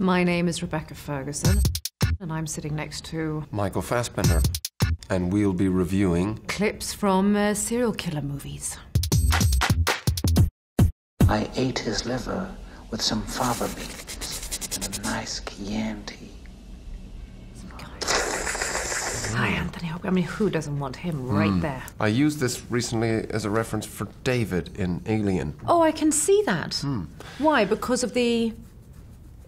My name is Rebecca Ferguson, and I'm sitting next to Michael Fassbender. And we'll be reviewing. clips from uh, serial killer movies. I ate his liver with some fava beans and a nice Chianti. Hi, Anthony Hopkins. I mean, who doesn't want him right there? I used this recently as a reference for David in Alien. Oh, I can see that. Why? Because of the.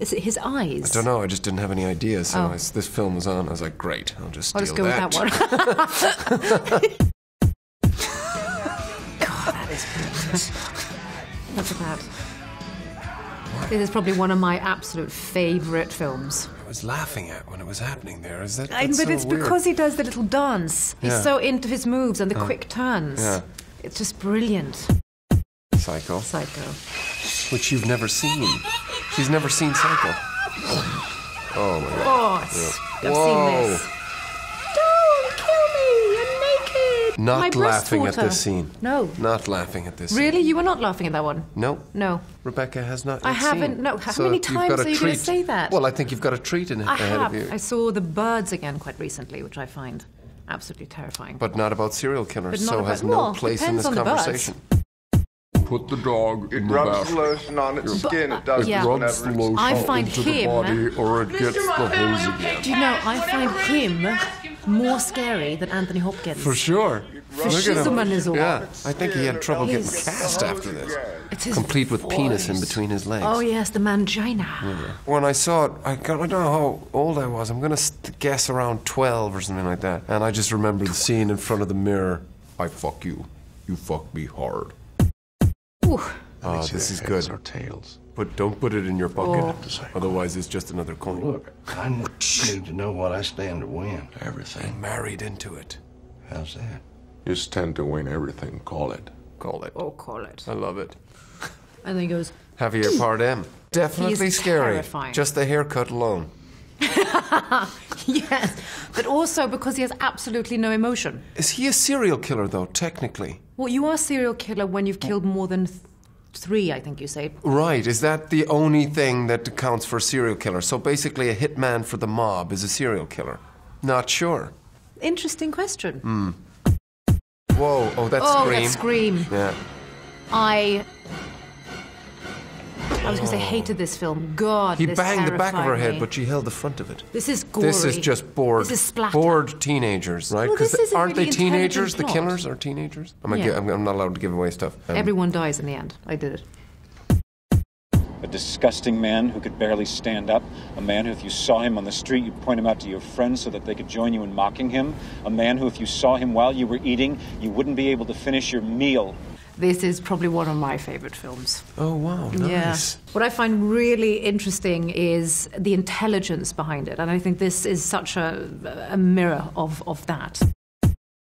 Is it his eyes? I don't know, I just didn't have any ideas. So Oh. I, this film was on. I was like, great, I'll just steal I'll just go that. with that one. God, that is brilliant. Look at that. This is probably one of my absolute favourite films. I was laughing at when it was happening there. Is that? I, but so it's weird. because he does the little dance. He's Yeah. Oh. so into his moves and the oh. quick turns. yeah. It's just brilliant. Psycho, Psycho. which you've never seen. She's never seen Psycho. Oh my god. Oh, it's, I've Whoa. seen this. Don't kill me! You're naked. Not My laughing at this scene. No. Not laughing at this. Really? Scene. You were not laughing at that one? No. No. Rebecca has not. I haven't- seen. no, how So many times are you gonna say that? Well, I think you've got a treat in, I ahead have. of you. I saw The Birds again quite recently, which I find absolutely terrifying. But not about serial killers, so about- has no well, place in this on the birds. conversation. Put the dog It in the rubs bath. lotion on its skin. It does yeah. it Rubs the whenever. lotion I find into him- the body, or it gets the hose again. Do you know, I find him more scary than Anthony Hopkins. For sure. For Look at him. Is all. Yeah, I think he had trouble getting cast after this. It's his Complete with penis in between his legs. Oh, yes, the mangina. When I saw it, I, got, I don't know how old I was. I'm going to guess around 12 or something like that. And I just remember the scene in front of the mirror. I fuck you. You fuck me hard. Ooh. Ah, oh, this is good. Or tails. But don't put it in your bucket. Oh. Otherwise, it's just another coin. Look, I need to know what I stand to win. Everything. I'm Married into it. How's that? You stand to win everything. Call it. Call it. Oh, call it. I love it. And then he goes, Javier Bardem. Definitely He's scary. terrifying. Just the haircut alone. yes. But also because he has absolutely no emotion. Is he a serial killer, though, technically? Well, you are a serial killer when you've killed more than th- three, I think you say. Right. Is that the only thing that counts for a serial killer? So basically, a hitman for the mob is a serial killer? Not sure. Interesting question. Hmm. Whoa. Oh, that's oh, Scream. that scream. Yeah. I. I was going to say hated this film. God, He this banged the back of her head, me. but she held the front of it. this is gory. This is just bored, This is splatter. bored teenagers, right? Well, aren't really they teenagers? intelligent The killers are teenagers. I'm, Yeah. gi- I'm, I'm not allowed to give away stuff. Um, Everyone dies in the end. I did it. A disgusting man who could barely stand up. A man who, if you saw him on the street, you'd point him out to your friends so that they could join you in mocking him. A man who, if you saw him while you were eating, you wouldn't be able to finish your meal. This is probably one of my favorite films. oh wow, Yeah. What I find really interesting is the intelligence behind it, and I think this is such a, a mirror of, of that.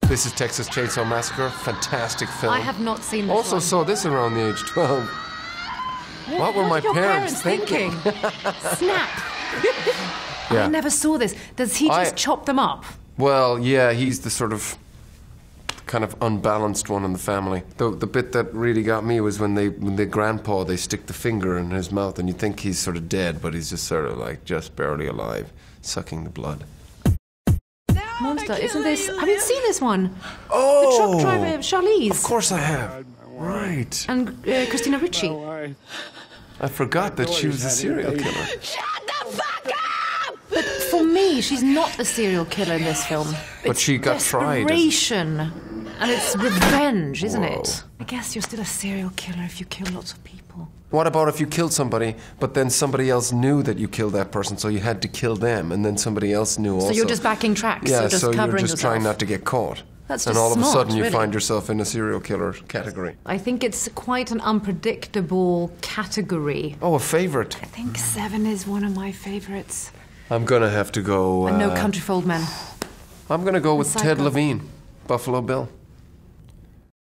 This is Texas Chainsaw Massacre. Fantastic film. I have not seen this Also one. saw this around the age 12. What, were my did your parents, thinking? Snap! Yeah. I never saw this. Does he just I- chop them up? Well, yeah, he's the sort of kind of unbalanced one in the family. The the bit that really got me was when they when the grandpa they stick the finger in his mouth and you think he's sort of dead, but he's just sort of like just barely alive, sucking the blood. Monster, isn't this? Have you seen this one? Oh, The truck driver, Charlize. Of course I have. Right. And uh, Christina Ricci. I forgot that she was a serial killer. Shut the fuck up! But for me, she's not a serial killer in this film. But It's she got tried Desperation. And it's revenge, isn't Whoa. it? I guess you're still a serial killer if you kill lots of people. What about if you killed somebody, but then somebody else knew that you killed that person, so you had to kill them, and then somebody else knew also? So you're just backing tracks. Yeah, you're just so you're just yourself. trying not to get caught. That's and just all of a sudden you really. find yourself in a serial killer category. I think it's quite an unpredictable category. Oh, a favorite. I think Seven is one of my favorites. I'm gonna have to go. and No uh, Country for Old Men. I'm gonna go with Ted Levine, Buffalo Bill.